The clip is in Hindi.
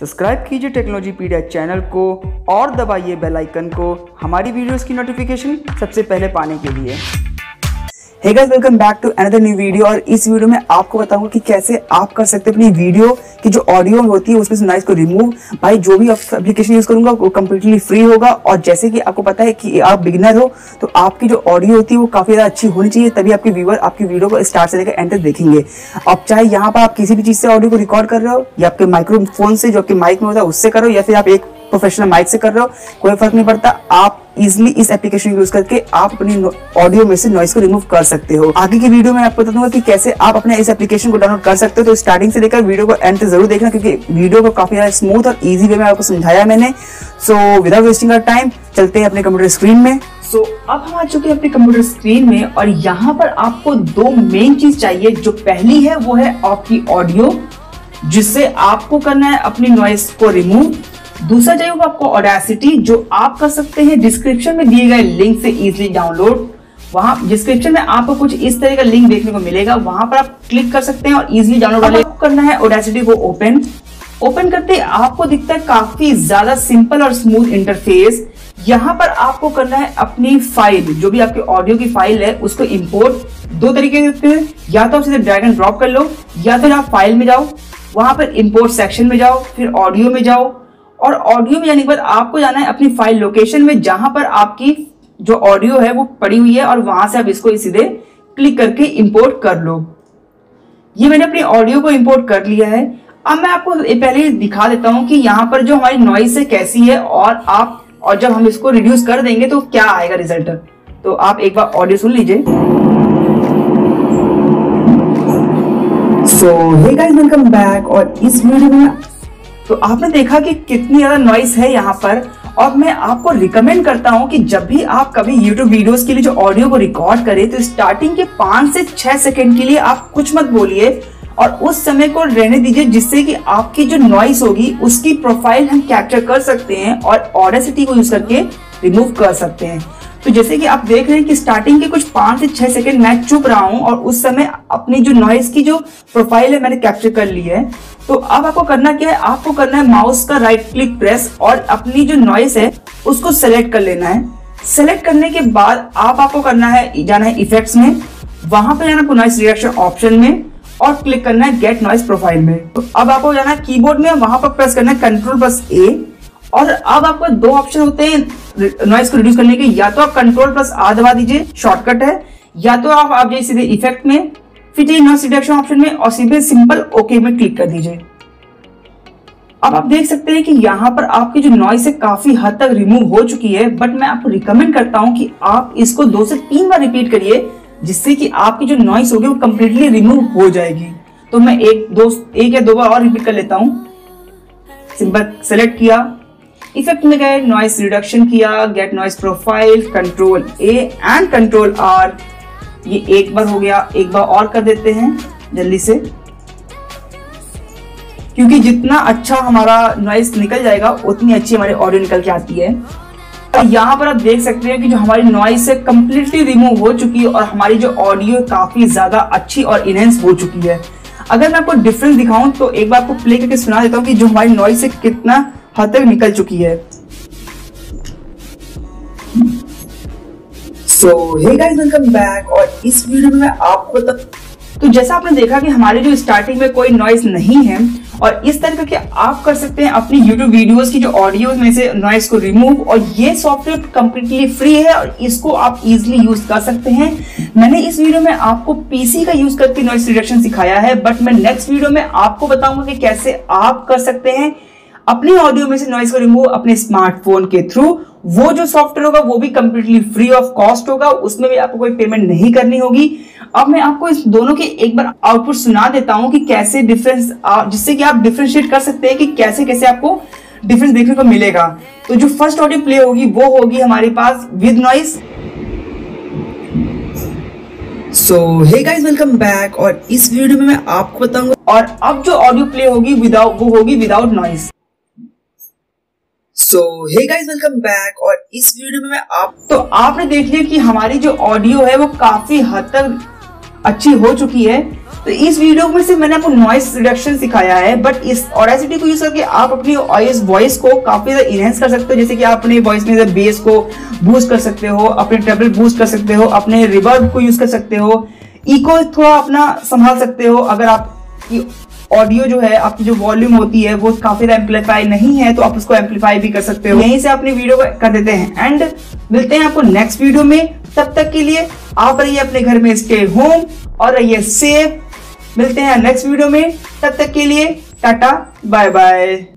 सब्सक्राइब कीजिए टेक्नोलॉजी पीडिया चैनल को और दबाइए बेल आइकन को हमारी वीडियोस की नोटिफिकेशन सबसे पहले पाने के लिए। Hey guys welcome back to another new video और इस वीडियो में आपको बताऊँगा कि कैसे आप कर सकते हैं अपनी वीडियो की जो ऑडियो होती है, उसमें नॉइस को रिमूव भाई, जो भी एप्लीकेशन यूज़ करूँगा, वो कम्प्लीटली फ्री होगा। और जैसे कि आपको पता है कि आप बिगिनर हो तो आपकी जो ऑडियो होती है, वो काफ़ी ज़्यादा अच्छी होनी चाहिए, तभी आपके व्यूवर आपकी वीडियो को स्टार्ट से लेकर एंड तक देखेंगे। अब चाहे यहाँ पर आप किसी भी चीज़ से ऑडियो को रिकॉर्ड कर रहे हो, या आपके माइक्रोफोन से, जो आपके माइक में होता है, उससे करो, या फिर आप एक प्रोफेशनल माइक से कर रहे हो कोई फ़र्क नहीं पड़ता। आप इजिली इस एप्लीकेशन यूज़ करके आप अपनी ऑडियो में से नॉइस को रिमूव कर सकते हो। आगे की वीडियो में आपको बता दूँगा कि कैसे आप अपने इस एप्लीकेशन को डाउनलोड कर सकते हो। तो स्टार्टिंग से लेकर वीडियो को एंड तक ज़रूर देखना क्योंकि वीडियो को काफ़ी ज़्यादा स्मूथ और इजी वे में आपको समझाया मैंने। So without wasting our time चलते हैं अपने कंप्यूटर स्क्रीन में। सो so, अब हम आ चुके हैं अपने कंप्यूटर स्क्रीन में और यहाँ पर आपको दो मेन चीज़ चाहिए। जो पहली है वो है आपकी ऑडियो जिससे आपको करना है अपनी नॉइस को रिमूव दूसरा चाहिए होगा आपको ऑडेसिटी जो आप कर सकते हैं। डिस्क्रिप्शन में दिए गए लिंक से इजिली डाउनलोड वहाँ डिस्क्रिप्शन में आपको कुछ इस तरह का लिंक देखने को मिलेगा। वहाँ पर आप क्लिक कर सकते हैं और इजिली डाउनलोड करना है। ओडेसिटी को ओपन ओपन करते आपको दिखता है काफ़ी ज़्यादा सिंपल और स्मूथ इंटरफेस यहाँ पर आपको करना है अपनी फ़ाइल जो भी आपकी ऑडियो की फ़ाइल है उसको इंपोर्ट दो तरीके से हैं। या तो आप सीधे ड्रैग एंड ड्रॉप कर लो या फिर आप फ़ाइल में जाओ। वहाँ पर इंपोर्ट सेक्शन में जाओ फिर ऑडियो में जाओ। और ऑडियो में जाने के बाद आपको जाना है अपनी फ़ाइल लोकेशन में, जहाँ पर आपकी जो ऑडियो है वो पड़ी हुई है और वहाँ से आप इसको सीधे क्लिक करके इंपोर्ट कर लो। ये मैंने अपनी ऑडियो को इंपोर्ट कर लिया है। अब मैं आपको पहले दिखा देता हूँ कि यहाँ पर जो हमारी नॉइस है कैसी है और आप, और जब हम इसको रिड्यूस कर देंगे तो क्या आएगा रिज़ल्ट तो आप एक बार ऑडियो सुन लीजिए। So hey guys welcome back और इस वीडियो में तो आपने देखा कि कितनी ज़्यादा नॉइस है यहाँ पर। और मैं आपको रिकमेंड करता हूँ कि जब भी आप कभी YouTube वीडियोस के लिए जो ऑडियो को रिकॉर्ड करें तो स्टार्टिंग के पाँच से छह सेकंड के लिए आप कुछ मत बोलिए और उस समय को रहने दीजिए जिससे कि आपकी जो नॉइस होगी, उसकी प्रोफ़ाइल हम कैप्चर कर सकते हैं और ऑडेसिटी को यूज़ करके रिमूव कर सकते हैं। तो जैसे कि आप देख रहे हैं कि स्टार्टिंग के कुछ पाँच से छह सेकंड मैं चुप रहा हूँ और उस समय अपनी जो नॉइस की जो प्रोफ़ाइल है मैंने कैप्चर कर ली है। तो अब आपको करना क्या है? आपको करना है माउस का राइट क्लिक प्रेस और अपनी जो नॉइस है, उसको सेलेक्ट कर लेना है। सेलेक्ट करने के बाद आप आपको करना है, जाना है इफेक्ट्स में। वहाँ पर जाना नॉइस रिडक्शन ऑप्शन में और क्लिक करना है गेट नॉइस प्रोफ़ाइल में। तो अब आपको जाना है कीबोर्ड में, वहाँ पर प्रेस करना है कंट्रोल प्लस ए और अब आपको दो ऑप्शन होते हैं। नॉइस को रिड्यूस करने के या तो आप कंट्रोल प्लस आ दबा दीजिए शॉर्टकट है, या तो आप आप जाइए सीधे इफ़ेक्ट में, फिर जाइए नॉइस रिडक्शन ऑप्शन में और सीधे सिंपल ओके में क्लिक कर दीजिए। अब आप देख सकते हैं कि यहाँ पर आपकी जो नॉइस है काफ़ी हद तक रिमूव हो चुकी है बट मैं आपको रिकमेंड करता हूँ कि आप इसको दो से तीन बार रिपीट करिए, जिससे कि आपकी जो नॉइस होगी वो कम्प्लीटली रिमूव हो जाएगी। तो मैं एक, दो, एक या दो बार और रिपीट कर लेता हूँ। सिंपल सेलेक्ट किया। इफ़ेक्ट में गए नॉइस रिडक्शन किया get noise profile control A and control R ये एक बार हो गया, एक बार और कर देते हैं, जल्दी से। क्योंकि जितना अच्छा हमारा नॉइस निकल जाएगा, उतनी अच्छी हमारी ऑडियो निकल के आती है। और यहाँ पर आप देख सकते हैं कि जो हमारी नॉइस है कम्प्लीटली रिमूव हो चुकी है और हमारी जो ऑडियो काफ़ी ज़्यादा अच्छी और इनहेंस हो चुकी है। अगर मैं आपको डिफरेंस दिखाऊँ तो एक बार आपको प्ले करके सुना देता हूँ कि जो हमारी नॉइस है, कितना हद तक निकल चुकी है। So hey guys welcome back और इस वीडियो में मैं आपको तक तो जैसा आपने देखा कि हमारे जो स्टार्टिंग में कोई नॉइस नहीं है, और इस तरह के आप कर सकते हैं अपनी YouTube वीडियोस की जो ऑडियो में से नॉइस को रिमूव और ये सॉफ्टवेयर कंप्लीटली फ्री है और इसको आप इजिली यूज़ कर सकते हैं। मैंने इस वीडियो में आपको पीसी का यूज़ करके नॉइस रिडक्शन सिखाया है बट मैं नेक्स्ट वीडियो में आपको बताऊँगा कि कैसे आप कर सकते हैं। अपनी ऑडियो में से नॉइस को रिमूव अपने स्मार्टफ़ोन के थ्रू वो जो सॉफ्टवेयर होगा वो भी कंप्लीटली फ्री ऑफ़ कॉस्ट होगा उसमें भी आपको कोई पेमेंट नहीं करनी होगी। अब मैं आपको इस दोनों के एक बार आउटपुट सुना देता हूँ कि कैसे डिफरेंस जिससे कि आप डिफ्रेंशिएट कर सकते हैं कि कैसे कैसे आपको डिफरेंस देखने को मिलेगा। तो जो फ़र्स्ट ऑडियो प्ले होगी वो होगी हमारे पास with noise so hey guys welcome back और इस वीडियो में मैं आपको बताऊँगा और अब जो ऑडियो प्ले होगी विदाउट वो होगी without noise so hey guys welcome back और इस वीडियो में मैं आप तो आपने देख लिया कि हमारी जो ऑडियो है वो काफ़ी हद तक अच्छी हो चुकी है। तो इस वीडियो में सिर्फ़ मैंने आपको नॉइस रिडक्शन सिखाया है बट इस ऑडेसिटी को यूज़ करके आप अपनी वॉइस को काफ़ी ज़्यादा इनहेंस कर सकते हो, जैसे कि आप अपने वॉइस में बेस को बूस्ट कर सकते हो, अपने ट्रेबल बूस्ट कर सकते हो, अपने रिवर्ब को यूज़ कर सकते हो इको थोड़ा अपना संभाल सकते हो। अगर आपकी ऑडियो जो है, आपकी जो वॉल्यूम होती है, वो काफ़ी एम्पलीफाई नहीं है तो आप उसको एम्पलीफाई भी कर सकते हो। यहीं से अपनी वीडियो कर देते हैं। एंड मिलते हैं आपको नेक्स्ट वीडियो में। तब तक के लिए आप रहिए अपने घर में स्टे होम और रहिए सेफ़ मिलते हैं नेक्स्ट वीडियो में। तब तक के लिए टाटा बाय बाय